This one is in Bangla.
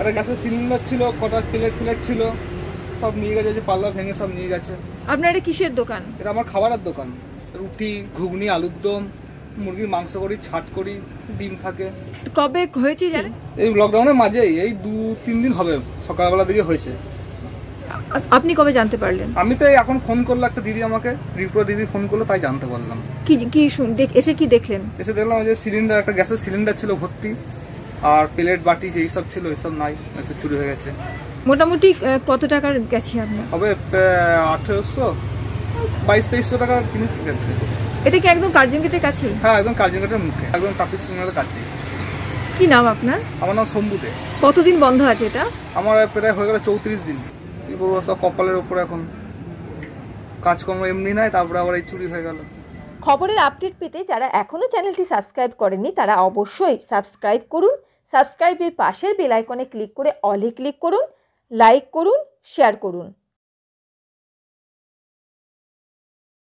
একটা গ্যাসের সিলিন্ডার ছিল কটা প্লেট ফ্লেট ছিল সব নিয়ে গেছে যে পাল্লা ভেঙে সব নিয়ে গেছে। আপনার এটা কিসের দোকান? এটা আমার খাবারের দোকান। রুটি ঘুগনি আলুর দম মুরগির মাংস করি ছাট করি ডিম থাকে। কবে হয়েছে জানেন? এই লকডাউনের মাঝেই এই দু তিন দিন হবে সকালবেলা দিকে হয়েছে। আপনি কবে জানতে পারলেন? আমি তো এখন ফোন করল একটা দিদি আমাকে রিপোর্ট দিদি ফোন করল তাই জানতে পারলাম। কি কি এসে কি দেখলেন? এসে দেখলাম যে সিলিন্ডার একটা গ্যাসের সিলিন্ডার ছিল ভর্তি। আর প্লেট বাটি যেই সব ছিল এইসব নাই এসে চুরি হয়ে গেছে। মোটামুটি কত টাকার গেছে আপনার? হবে আঠেরোশো বাইশ তেইশশো টাকার জিনিস গেছে। এটা কি একদম কার্জন গেটের কাছে হ্যাঁ একদম কার্জন গেটের মুখে একদম ট্রাফিক সিগন্যালের কাছে কি নাম আপনার? আমার নাম শম্ভুতে কতদিন বন্ধ আছে এটা? আমার প্রায় হয়ে গেল চৌত্রিশ দিন। কি বলব সব কপালের উপর এখন। কাজকর্ম এমনি নাই তারপরে আবার এই চুরি হয়ে গেল। খবরের আপডেট পেতে যারা এখনও চ্যানেলটি সাবস্ক্রাইব করেননি তারা অবশ্যই সাবস্ক্রাইব করুন। সাবস্ক্রাইবের পাশের বেল আইকনে ক্লিক করে অলে ক্লিক করুন লাইক করুন শেয়ার করুন।